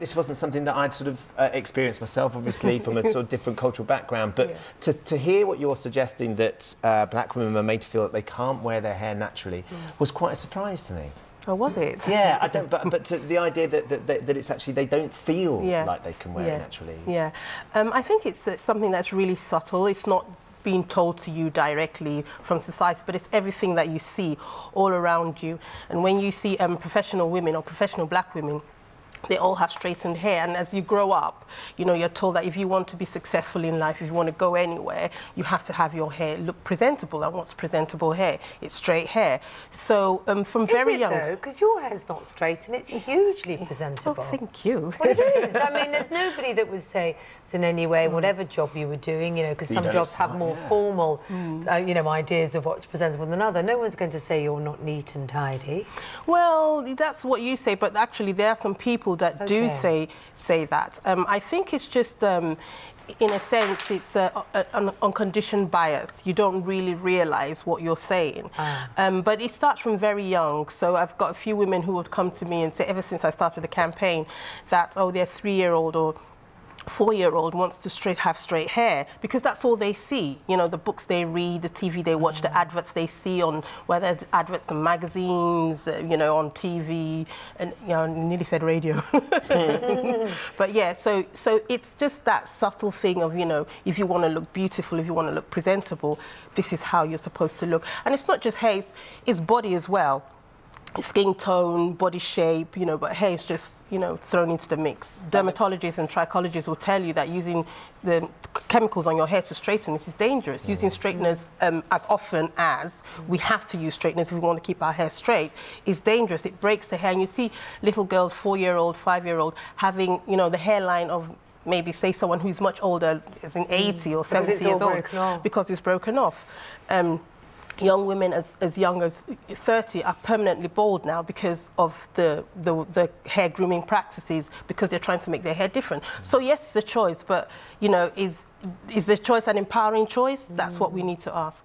This wasn't something that I'd sort of uh, experienced myself, obviously, from a sort of different cultural background. But Yeah. to, to hear what you're suggesting that uh, black women are made to feel that they can't wear their hair naturally was quite a surprise to me. Oh, was it? Yeah, I don't. But, but to the idea that, that, that, that it's actually they don't feel Yeah. like they can wear yeah. it naturally. Yeah, um, I think it's uh, something that's really subtle. It's not being told to you directly from society, but it's everything that you see all around you. And when you see um, professional women or professional black women, they all have straightened hair and as you grow up you know you're told that if you want to be successful in life if you want to go anywhere you have to have your hair look presentable and what's presentable hair it's straight hair so um, from Is very it young though? Because your hair's not straight and it's hugely presentable oh presentable. thank you Well, it is. I mean, there's nobody that would say it's in any way, whatever job you were doing, you know, because some jobs have more yeah. formal, Hmm. uh, you know, ideas of what's presentable than another. No one's going to say you're not neat and tidy. Well, that's what you say, but actually there are some people that do say say that. Um, I think it's just, um, in a sense, it's a, a, an unconditioned bias. You don't really realise what you're saying. Ah. Um, but it starts from very young. So I've got a few women who would come to me and say, ever since I started the campaign, that, oh, their three-year-old or four-year-old wants to straight have straight hair because that's all they see. You know, the books they read, the TV they watch, the adverts they see on whether it's adverts in magazines, uh, you know, on TV, and you know, I nearly said radio. but yeah, so so it's just that subtle thing of you know, if you want to look beautiful, if you want to look presentable, this is how you're supposed to look. And it's not just hair; it's, it's body as well skin tone, body shape, you know, but hair is just, you know, thrown into the mix. Dermatologists and trichologists will tell you that using the chemicals on your hair to straighten it is dangerous. Using straighteners um, as often as we have to use straighteners if we want to keep our hair straight is dangerous. It breaks the hair. And you see little girls, four-year-old, five-year-old, having, you know, the hairline of maybe say someone who's much older, is in 80 or 70 it's all years old, broken off. because it's broken off. Um, young women as, as young as 30 are permanently bald now because of the, the, the hair grooming practices because they're trying to make their hair different. So yes, it's a choice, but you know, is, is the choice an empowering choice? That's what we need to ask.